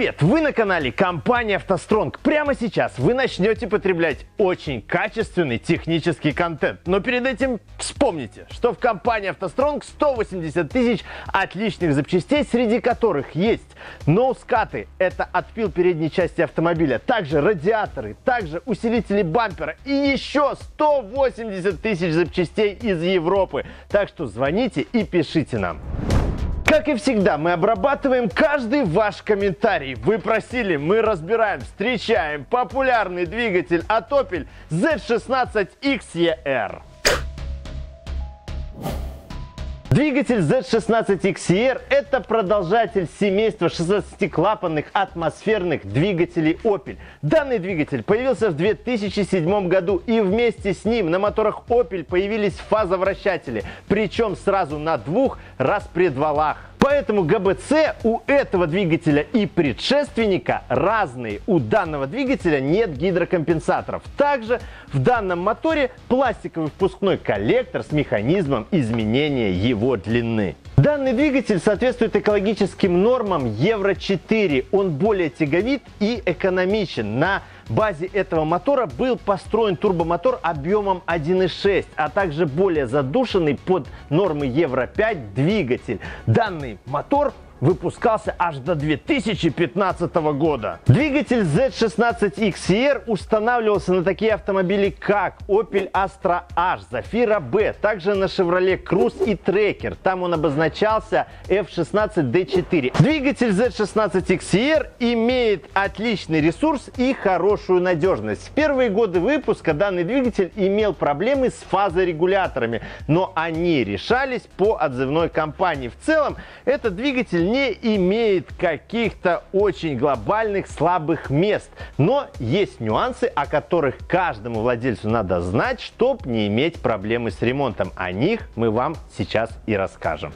Привет! Вы на канале компании «АвтоСтронг». Прямо сейчас вы начнете потреблять очень качественный технический контент. Но перед этим вспомните, что в компании «АвтоСтронг» 180 тысяч отличных запчастей, среди которых есть ноускаты – это отпил передней части автомобиля, также радиаторы, также усилители бампера и еще 180 тысяч запчастей из Европы. Так что звоните и пишите нам. Как и всегда, мы обрабатываем каждый ваш комментарий. Вы просили, мы разбираем, встречаем популярный двигатель от Opel Z16 XER. Двигатель Z16XR – это продолжатель семейства 16-клапанных атмосферных двигателей Opel. Данный двигатель появился в 2007 году, и вместе с ним на моторах Opel появились фазовращатели, причем сразу на двух распредвалах. Поэтому ГБЦ у этого двигателя и предшественника разные. У данного двигателя нет гидрокомпенсаторов. Также в данном моторе пластиковый впускной коллектор с механизмом изменения его длины. Данный двигатель соответствует экологическим нормам Евро-4. Он более тяговит и экономичен. На базе этого мотора был построен турбомотор объемом 1.6, а также более задушенный под нормы Евро-5 двигатель. Данный мотор выпускался аж до 2015 года. Двигатель Z16XR устанавливался на такие автомобили, как Opel Astra H, Zafira B, также на Chevrolet Cruze и Tracker. Там он обозначался F16D4. Двигатель Z16XR имеет отличный ресурс и хорошую надежность. В первые годы выпуска данный двигатель имел проблемы с фазорегуляторами, но они решались по отзывной кампании. В целом, этот двигатель не имеет каких-то очень глобальных слабых мест. Но есть нюансы, о которых каждому владельцу надо знать, чтобы не иметь проблемы с ремонтом. О них мы вам сейчас и расскажем.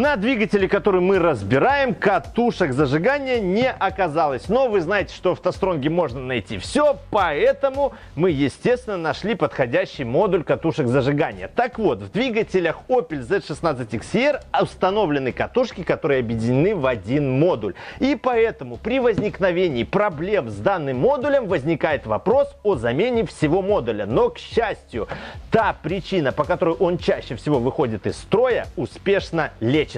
На двигателе, который мы разбираем, катушек зажигания не оказалось. Но вы знаете, что в автостронге можно найти все, поэтому мы, естественно, нашли подходящий модуль катушек зажигания. Так вот, в двигателях Opel Z16XR установлены катушки, которые объединены в один модуль. И поэтому при возникновении проблем с данным модулем возникает вопрос о замене всего модуля. Но, к счастью, та причина, по которой он чаще всего выходит из строя, успешно лечится.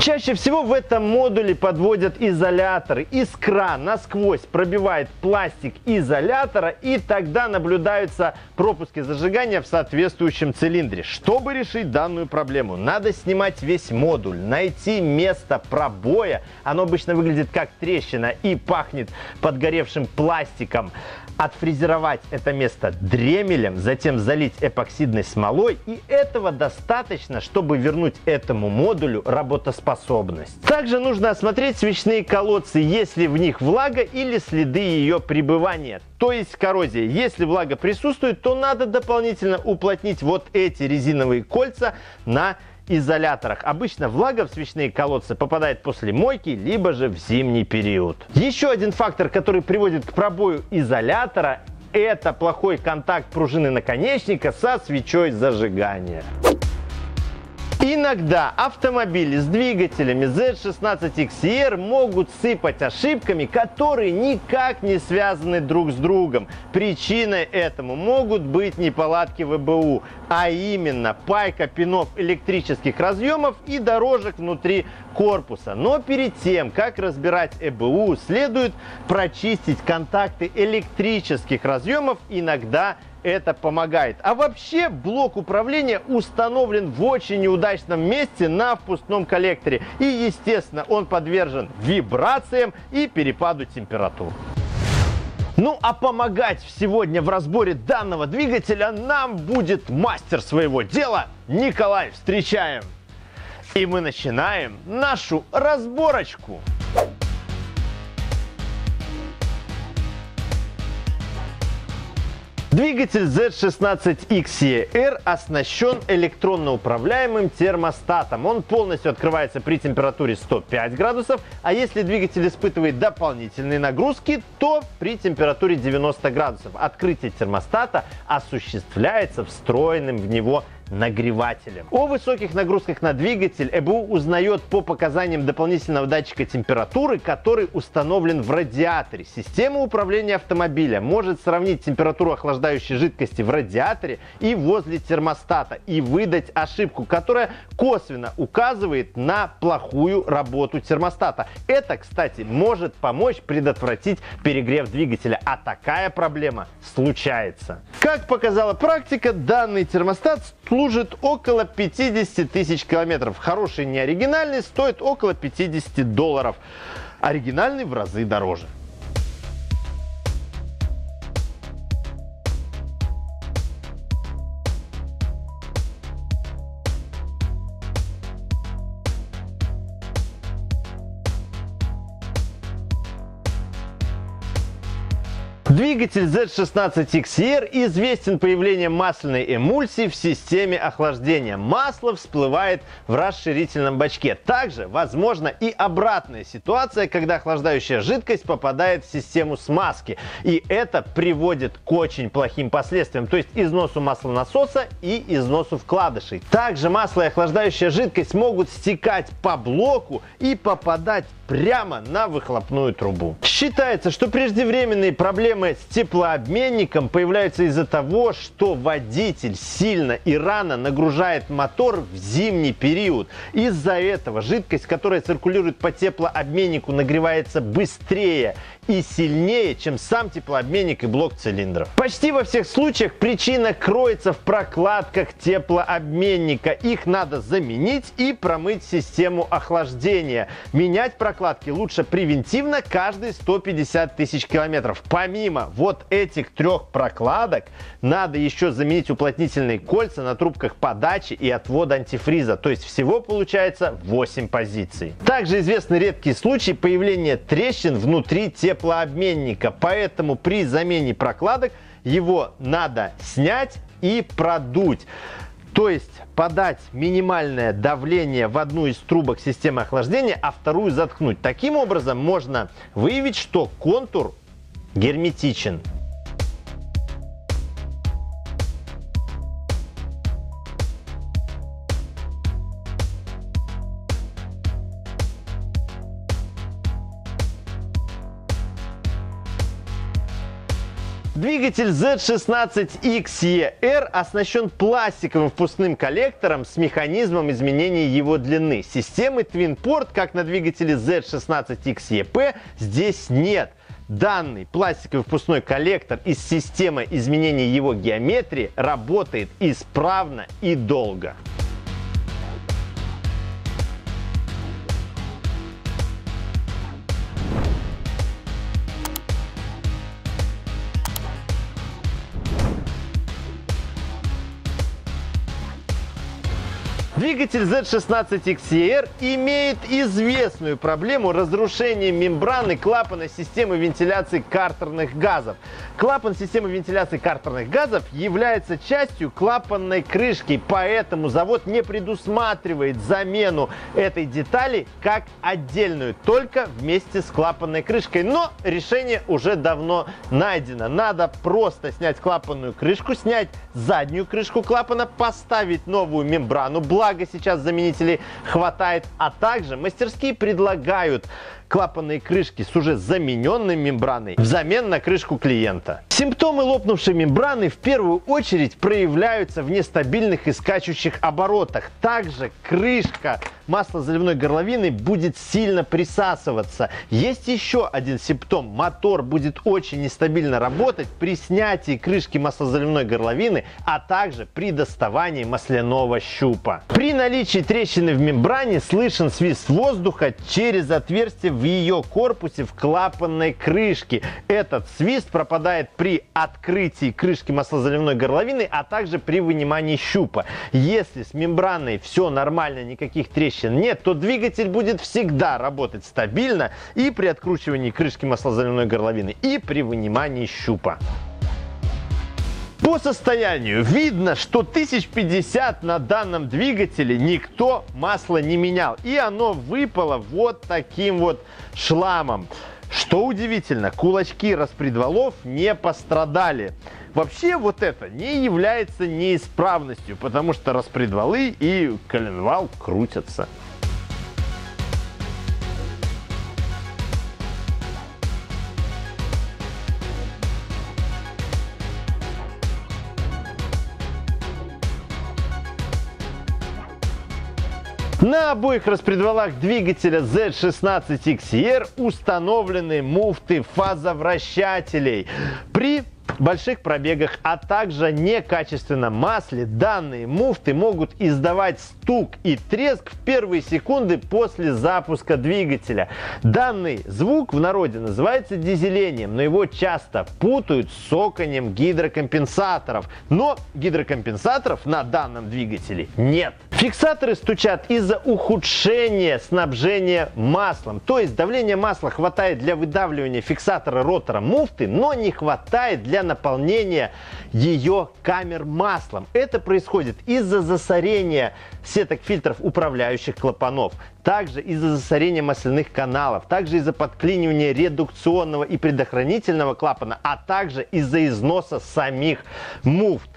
Чаще всего в этом модуле подводят изоляторы. Искра насквозь пробивает пластик изолятора и тогда наблюдаются пропуски зажигания в соответствующем цилиндре. Чтобы решить данную проблему, надо снимать весь модуль, найти место пробоя. Оно обычно выглядит как трещина и пахнет подгоревшим пластиком отфрезеровать это место дремелем, затем залить эпоксидной смолой, и этого достаточно, чтобы вернуть этому модулю работоспособность. Также нужно осмотреть свечные колодцы, есть ли в них влага или следы ее пребывания, то есть коррозия. Если влага присутствует, то надо дополнительно уплотнить вот эти резиновые кольца на изоляторах. Обычно влага в свечные колодцы попадает после мойки, либо же в зимний период. Еще один фактор, который приводит к пробою изолятора, это плохой контакт пружины наконечника со свечой зажигания. Иногда автомобили с двигателями Z16XR могут сыпать ошибками, которые никак не связаны друг с другом. Причиной этому могут быть неполадки ВБУ, а именно пайка пинов электрических разъемов и дорожек внутри корпуса. Но перед тем, как разбирать ЭБУ, следует прочистить контакты электрических разъемов, иногда это помогает. А вообще блок управления установлен в очень неудачном месте на впускном коллекторе. И естественно он подвержен вибрациям и перепаду температур. Ну а помогать сегодня в разборе данного двигателя нам будет мастер своего дела Николай. Встречаем! И мы начинаем нашу разборочку. Двигатель Z16XER оснащен электронно управляемым термостатом. Он полностью открывается при температуре 105 градусов, а если двигатель испытывает дополнительные нагрузки, то при температуре 90 градусов. Открытие термостата осуществляется встроенным в него нагревателем. О высоких нагрузках на двигатель ЭБУ узнает по показаниям дополнительного датчика температуры, который установлен в радиаторе. Система управления автомобиля может сравнить температуру охлаждающей жидкости в радиаторе и возле термостата и выдать ошибку, которая косвенно указывает на плохую работу термостата. Это, кстати, может помочь предотвратить перегрев двигателя, а такая проблема случается. Как показала практика, данный термостат служит около 50 тысяч километров. Хороший неоригинальный стоит около 50 долларов. Оригинальный в разы дороже. Двигатель Z16XR известен появлением масляной эмульсии в системе охлаждения. Масло всплывает в расширительном бачке. Также возможна и обратная ситуация, когда охлаждающая жидкость попадает в систему смазки. И это приводит к очень плохим последствиям, то есть износу маслонасоса и износу вкладышей. Также масло и охлаждающая жидкость могут стекать по блоку и попадать прямо на выхлопную трубу. Считается, что преждевременные проблемы с теплообменником появляются из-за того, что водитель сильно и рано нагружает мотор в зимний период. Из-за этого жидкость, которая циркулирует по теплообменнику, нагревается быстрее и сильнее, чем сам теплообменник и блок цилиндров. Почти во всех случаях причина кроется в прокладках теплообменника. Их надо заменить и промыть систему охлаждения. Менять прокладки лучше превентивно каждые 150 тысяч километров. Помимо вот этих трех прокладок, надо еще заменить уплотнительные кольца на трубках подачи и отвода антифриза. То есть всего получается 8 позиций. Также известны редкие случаи появления трещин внутри теплообменника. Поэтому при замене прокладок его надо снять и продуть. То есть подать минимальное давление в одну из трубок системы охлаждения, а вторую заткнуть. Таким образом можно выявить, что контур герметичен. Двигатель Z16XER оснащен пластиковым впускным коллектором с механизмом изменения его длины. Системы Twin Port, как на двигателе Z16XEP, здесь нет. Данный пластиковый впускной коллектор из системы изменения его геометрии работает исправно и долго. Двигатель Z16XER имеет известную проблему разрушения мембраны клапана системы вентиляции картерных газов. Клапан системы вентиляции картерных газов является частью клапанной крышки, поэтому завод не предусматривает замену этой детали как отдельную, только вместе с клапанной крышкой. Но решение уже давно найдено. Надо просто снять клапанную крышку, снять заднюю крышку клапана, поставить новую мембрану, благо благо сейчас заменителей хватает, а также мастерские предлагают клапанные крышки с уже замененной мембраной взамен на крышку клиента. Симптомы лопнувшей мембраны в первую очередь проявляются в нестабильных и скачущих оборотах. Также крышка маслозаливной горловины будет сильно присасываться. Есть еще один симптом. Мотор будет очень нестабильно работать при снятии крышки маслозаливной горловины, а также при доставании масляного щупа. При наличии трещины в мембране слышен свист воздуха через отверстие в ее корпусе в клапанной крышке. Этот свист пропадает при открытии крышки маслозаливной горловины, а также при вынимании щупа. Если с мембраной все нормально, никаких трещин нет, то двигатель будет всегда работать стабильно и при откручивании крышки маслозаливной горловины, и при вынимании щупа. По состоянию видно, что 1050 на данном двигателе никто масло не менял. И оно выпало вот таким вот шламом. Что удивительно, кулачки распредвалов не пострадали. Вообще вот это не является неисправностью, потому что распредвалы и коленвал крутятся. На обоих распредвалах двигателя Z16XR установлены муфты фазовращателей. При больших пробегах, а также некачественном масле данные муфты могут издавать стук и треск в первые секунды после запуска двигателя. Данный звук в народе называется дизелением, но его часто путают с соканием гидрокомпенсаторов. Но гидрокомпенсаторов на данном двигателе нет. Фиксаторы стучат из-за ухудшения снабжения маслом. То есть давление масла хватает для выдавливания фиксатора ротора муфты, но не хватает для наполнения ее камер маслом. Это происходит из-за засорения сеток фильтров управляющих клапанов, также из-за засорения масляных каналов, также из-за подклинивания редукционного и предохранительного клапана, а также из-за износа самих муфт.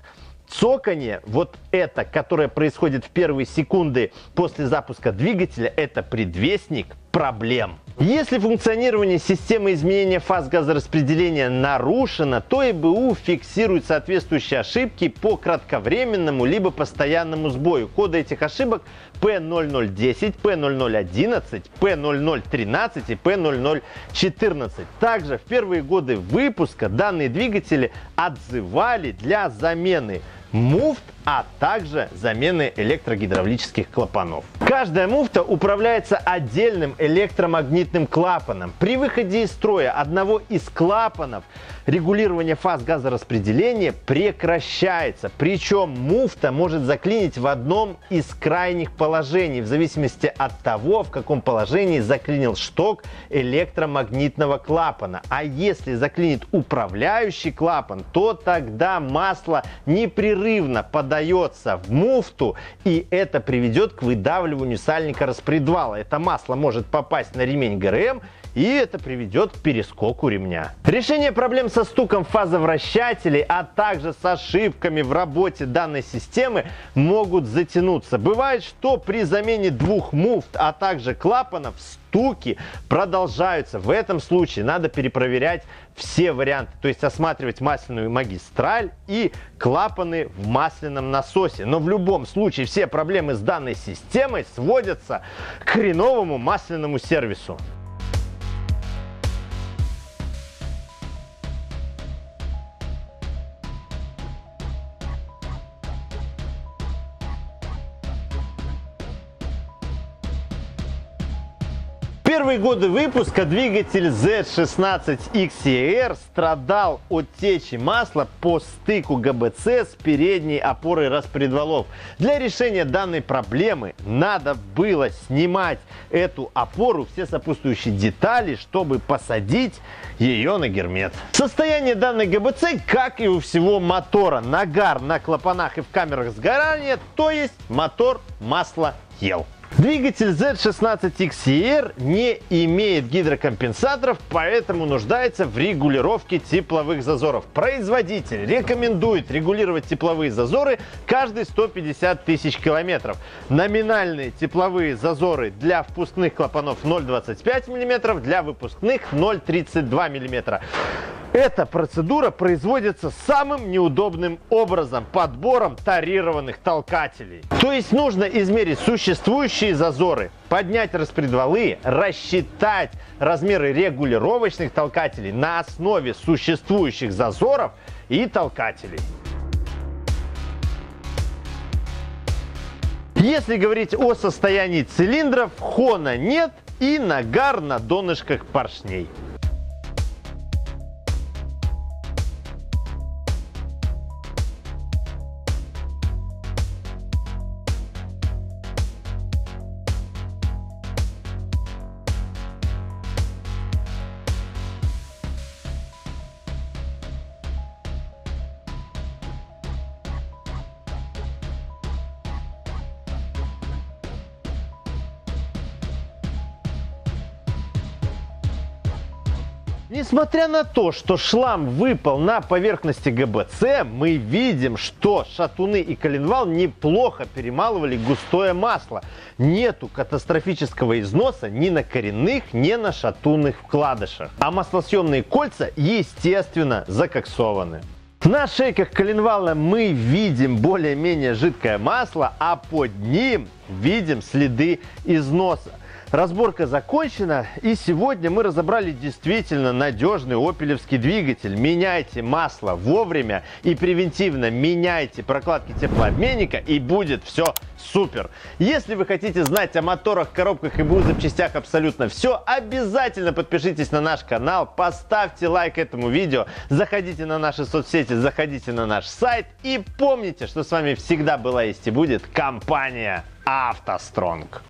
Цоканье, вот это, которое происходит в первые секунды после запуска двигателя, это предвестник проблем. Если функционирование системы изменения фаз газораспределения нарушено, то ИБУ фиксирует соответствующие ошибки по кратковременному либо постоянному сбою. Коды этих ошибок P0010, P0011, P0013 и P0014. Также в первые годы выпуска данные двигатели отзывали для замены муфт, а также замены электрогидравлических клапанов. Каждая муфта управляется отдельным электромагнитным клапаном. При выходе из строя одного из клапанов регулирование фаз газораспределения прекращается. Причем муфта может заклинить в одном из крайних положений, в зависимости от того, в каком положении заклинил шток электромагнитного клапана. А если заклинит управляющий клапан, то тогда масло непрерывно подается в муфту, и это приведет к выдавливанию сальника распредвала. Это масло может попасть на ремень ГРМ и это приведет к перескоку ремня. Решение проблем со стуком фазовращателей, а также с ошибками в работе данной системы могут затянуться. Бывает, что при замене двух муфт, а также клапанов стуки продолжаются. В этом случае надо перепроверять все варианты, то есть осматривать масляную магистраль и клапаны в масляном насосе. Но в любом случае все проблемы с данной системой сводятся к хреновому масляному сервису. Первые годы выпуска двигатель Z16XER страдал от течи масла по стыку ГБЦ с передней опорой распредвалов. Для решения данной проблемы надо было снимать эту опору, все сопутствующие детали, чтобы посадить ее на гермет. Состояние данной ГБЦ, как и у всего мотора, нагар на клапанах и в камерах сгорания, то есть мотор масло ел. Двигатель Z16XR не имеет гидрокомпенсаторов, поэтому нуждается в регулировке тепловых зазоров. Производитель рекомендует регулировать тепловые зазоры каждые 150 тысяч километров. Номинальные тепловые зазоры для впускных клапанов 0,25 мм, для выпускных 0,32 мм. Эта процедура производится самым неудобным образом – подбором тарированных толкателей. То есть нужно измерить существующие зазоры, поднять распредвалы, рассчитать размеры регулировочных толкателей на основе существующих зазоров и толкателей. Если говорить о состоянии цилиндров, хона нет и нагар на донышках поршней. Несмотря на то, что шлам выпал на поверхности ГБЦ, мы видим, что шатуны и коленвал неплохо перемалывали густое масло. Нету катастрофического износа ни на коренных, ни на шатунных вкладышах. А маслосъемные кольца, естественно, закоксованы. На шейках коленвала мы видим более-менее жидкое масло, а под ним видим следы износа. Разборка закончена, и сегодня мы разобрали действительно надежный опелевский двигатель. Меняйте масло вовремя и превентивно меняйте прокладки теплообменника, и будет все супер. Если вы хотите знать о моторах, коробках и БУ запчастях абсолютно все, обязательно подпишитесь на наш канал, поставьте лайк этому видео, заходите на наши соцсети, заходите на наш сайт и помните, что с вами всегда была есть и будет компания «АвтоСтронг».